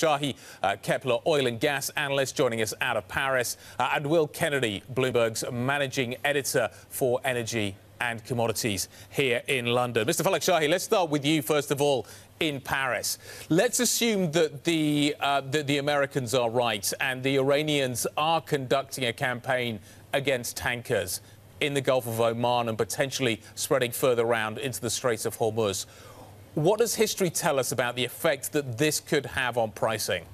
Shahi, uh, Kpler oil and gas analyst, joining us out of Paris, uh, and Will Kennedy, Bloomberg's managing editor for energy and commodities here in London. Mr. Falakshahi, let's start with you first of all in Paris. Let's assume that the, uh, that the Americans are right and the Iranians are conducting a campaign against tankers in the Gulf of Oman and potentially spreading further around into the Straits of Hormuz. What does history tell us about the effect that this could have on pricing?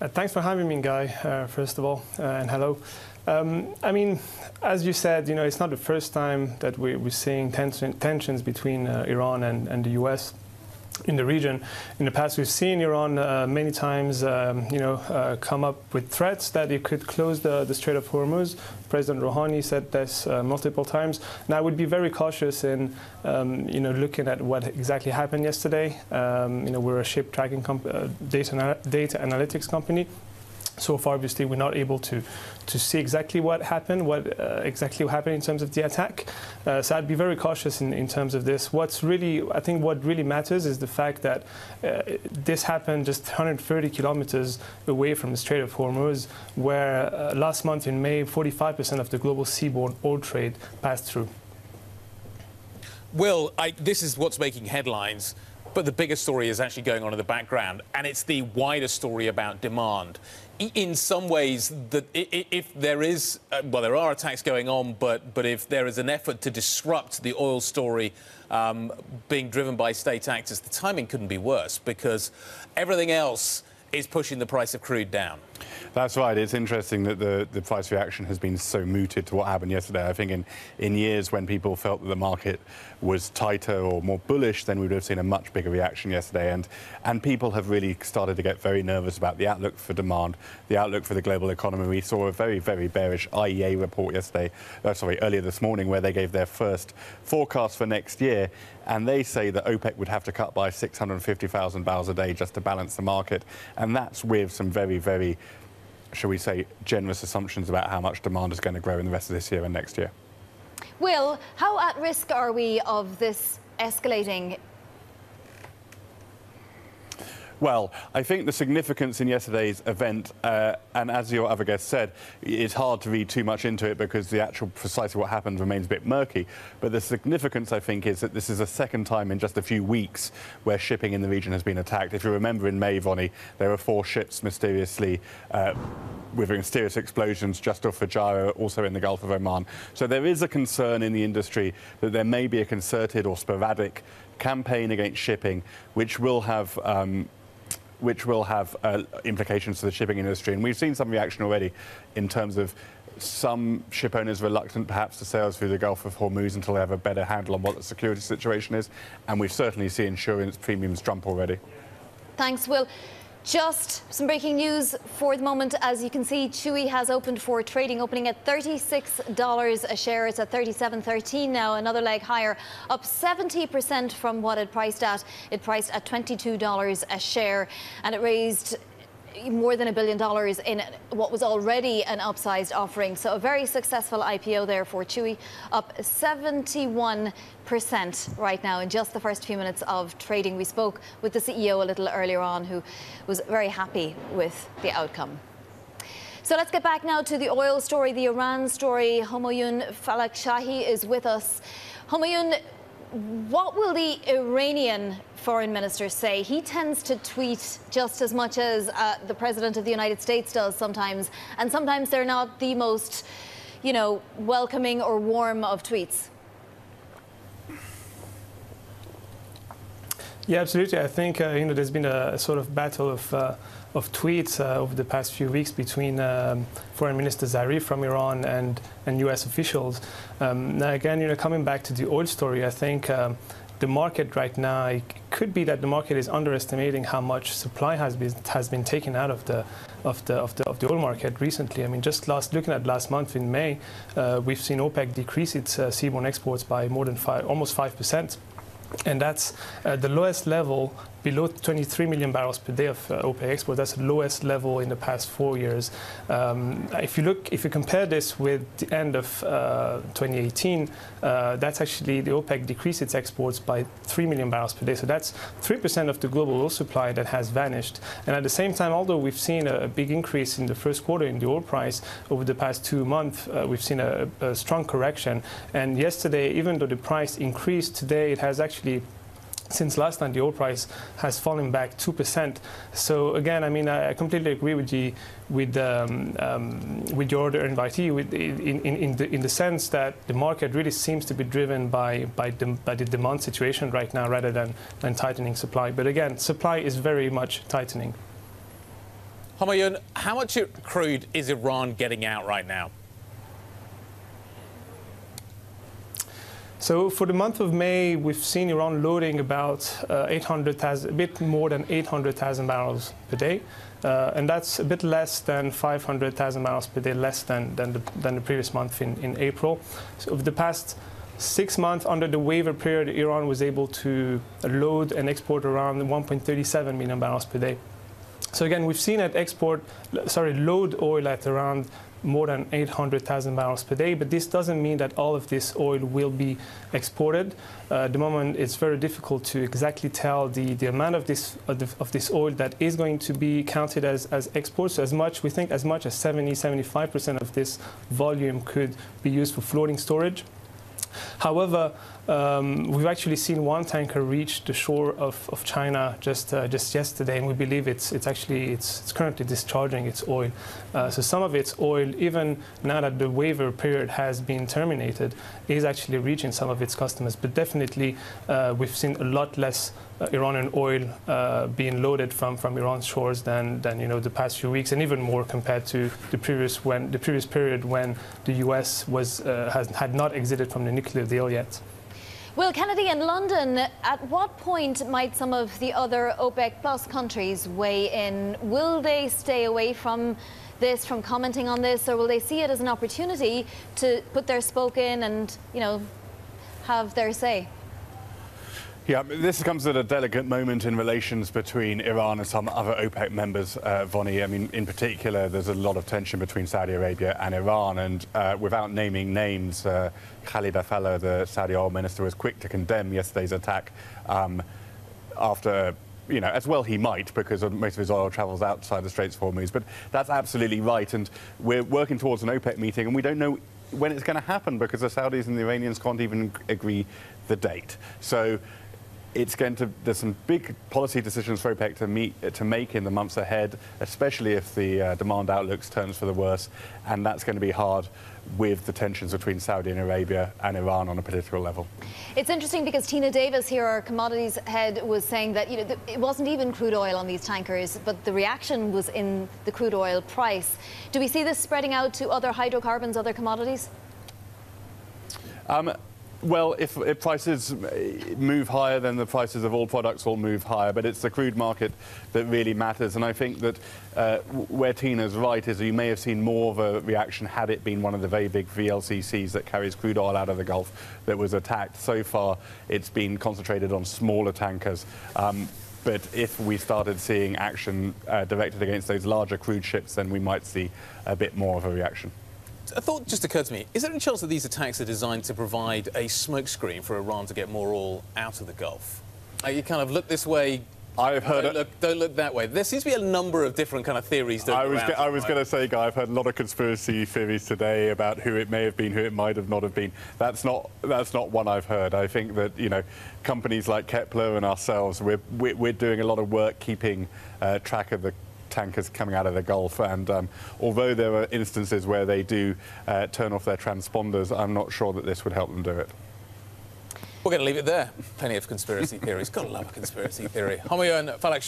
Uh, thanks for having me, Guy, uh, first of all, uh, and hello. Um, I mean, as you said, you know, it's not the first time that we, are seeing tension, tensions between uh, Iran and, and the U.S in the region. In the past, we've seen Iran uh, many times, um, you know, uh, come up with threats that it could close the, the Strait of Hormuz. President Rouhani said this uh, multiple times. Now, I would be very cautious in, um, you know, looking at what exactly happened yesterday. Um, you know, we're a ship tracking uh, data, data analytics company so far, obviously, we're not able to, to see exactly what happened, what uh, exactly happened in terms of the attack. Uh, so I'd be very cautious in, in terms of this. What's really, I think what really matters is the fact that uh, this happened just 130 kilometers away from the Strait of Hormuz, where uh, last month in May, 45% of the global seaborne oil trade passed through. Will, I, this is what's making headlines. But the bigger story is actually going on in the background, and it's the wider story about demand. In some ways, that if there is, uh, well, there are attacks going on, but but if there is an effort to disrupt the oil story um, being driven by state actors, the timing couldn't be worse because everything else is pushing the price of crude down. That's right. It's interesting that the, the price reaction has been so mooted to what happened yesterday. I think in, in years when people felt that the market was tighter or more bullish, then we would have seen a much bigger reaction yesterday. And, and people have really started to get very nervous about the outlook for demand, the outlook for the global economy. We saw a very, very bearish IEA report yesterday, uh, sorry, earlier this morning, where they gave their first forecast for next year. And they say that OPEC would have to cut by 650,000 barrels a day just to balance the market. And that's with some very, very shall we say, generous assumptions about how much demand is going to grow in the rest of this year and next year. Will, how at risk are we of this escalating well, I think the significance in yesterday's event, uh, and as your other guest said, it's hard to read too much into it because the actual precisely what happened remains a bit murky. But the significance, I think, is that this is the second time in just a few weeks where shipping in the region has been attacked. If you remember in May, Vonnie, there were four ships mysteriously. Uh, with mysterious explosions just off Fujairah, also in the Gulf of Oman. So there is a concern in the industry that there may be a concerted or sporadic campaign against shipping, which will have um, which will have uh, implications for the shipping industry. And we've seen some reaction already in terms of some ship owners reluctant perhaps to sail through the Gulf of Hormuz until they have a better handle on what the security situation is. And we've certainly seen insurance premiums jump already. Thanks, Will. Just some breaking news for the moment. As you can see, Chewy has opened for trading, opening at $36 a share. It's at 37.13 now, another leg higher, up 70% from what it priced at. It priced at $22 a share, and it raised more than a billion dollars in what was already an upsized offering. So a very successful IPO there for Chewy, up 71% right now in just the first few minutes of trading. We spoke with the CEO a little earlier on who was very happy with the outcome. So let's get back now to the oil story, the Iran story. Homayoun Falak is with us. Homayoun, what will the Iranian foreign minister say? He tends to tweet just as much as uh, the president of the United States does sometimes, and sometimes they're not the most, you know, welcoming or warm of tweets. Yeah, absolutely. I think uh, you know there's been a, sort of battle of uh, of tweets uh, over the past few weeks between um, Foreign Minister Zarif from Iran and, and U.S. officials. Um, now, again, you know, coming back to the oil story, I think um, the market right now, it could be that the market is underestimating how much supply has been, has been taken out of the, of the, of the, of the oil market recently. I mean, just last, looking at last month in May, uh, we've seen OPEC decrease its uh, seaborne exports by more than five, almost 5%. And that's uh, the lowest level below 23 million barrels per day of uh, OPEC export. That's the lowest level in the past four years. Um, if you look, if you compare this with the end of uh, 2018, uh, that's actually the OPEC decreased its exports by 3 million barrels per day. So that's 3% of the global oil supply that has vanished. And at the same time, although we've seen a, big increase in the first quarter in the oil price over the past two months, uh, we've seen a, a strong correction. And yesterday, even though the price increased today, it has actually since last time the oil price has fallen back 2%. So again, I mean, I completely agree with you with um, um, with your other invitee with, in, in, in, the, in the sense that the market really seems to be driven by by the, by the demand situation right now rather than, than tightening supply. But again, supply is very much tightening. Homayoun, how much crude is Iran getting out right now? So for the month of May, we've seen Iran loading about uh, 800,000, a bit more than 800,000 barrels per day. Uh, and that's a bit less than 500,000 barrels per day, less than, than, the, than the previous month in, in April. So over the past six months under the waiver period, Iran was able to load and export around 1.37 million barrels per day. So again, we've seen at export, sorry, load oil at around more than 800,000 barrels per day, but this doesn't mean that all of this oil will be exported. Uh, at the moment, it's very difficult to exactly tell the, the amount of this, of, this oil that is going to be counted as, as exports. So as much, we think as much as 70, 75% of this volume could be used for floating storage. However, um, we've actually seen one tanker reach the shore of, of China just uh, just yesterday, and we believe it's it's actually it's, it's currently discharging its oil. Uh, so some of its oil, even now that the waiver period has been terminated, is actually reaching some of its customers. But definitely, uh, we've seen a lot less uh, Iranian oil uh, being loaded from, from Iran's shores than, than you know the past few weeks, and even more compared to the previous when the previous period when the U.S. was uh, has, had not exited from the nuclear deal yet. Will Kennedy in London, at what point might some of the other OPEC plus countries weigh in? Will they stay away from this, from commenting on this, or will they see it as an opportunity to put their spoke in and, you know, have their say? Yeah, this comes at a delicate moment in relations between Iran and some other OPEC members, uh, Vonnie. I mean, in particular, there's a lot of tension between Saudi Arabia and Iran. And uh, without naming names, uh, Khalid Al-Falih, the Saudi oil minister, was quick to condemn yesterday's attack um, after you know, as well he might, because most of his oil travels outside the Straits of Hormuz. But that's absolutely right. And we're working towards an OPEC meeting, and we don't know when it's going to happen because the Saudis and the Iranians can't even agree the date. So it's going to there's some big policy decisions for OPEC to meet to make in the months ahead, especially if the uh, demand outlooks turns for the worse, and that's going to be hard with the tensions between Saudi Arabia and Iran on a political level. It's interesting because Tina Davis here, our commodities head, was saying that you know it wasn't even crude oil on these tankers, but the reaction was in the crude oil price. Do we see this spreading out to other hydrocarbons, other commodities? Um, well, if, if, prices move higher, then the prices of all products will move higher. But it's the crude market that really matters. And I think that uh, where Tina's right is you may have seen more of a reaction had it been one of the very big VLCCs that carries crude oil out of the Gulf that was attacked. So far, it's been concentrated on smaller tankers. Um, but if we started seeing action uh, directed against those larger crude ships, then we might see a bit more of a reaction. A thought just occurred to me. Is there any chance that these attacks are designed to provide a smokescreen for Iran to get more oil out of the Gulf? Uh, you kind of look this way, I've heard don't look, don't look, that way. There seems to be a number of different kind of theories. I was, I was going to say, Guy, I've heard a lot of conspiracy theories today about who it may have been, who it might have not have been. That's not that's not one I've heard. I think that you know companies like Kpler and ourselves, we're we're, we're doing a lot of work keeping uh, track of the tankers coming out of the Gulf. And um, although there are instances where they do uh, turn off their transponders, I'm not sure that this would help them do it. We're going to leave it there. Plenty of conspiracy theories. Gotta love a conspiracy theory. Homayoun Falek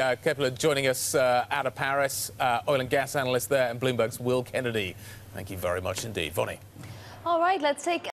uh, Kpler joining us uh, out of Paris, uh, oil and gas analyst there, and Bloomberg's Will Kennedy. Thank you very much indeed. Vonnie. All right, let's take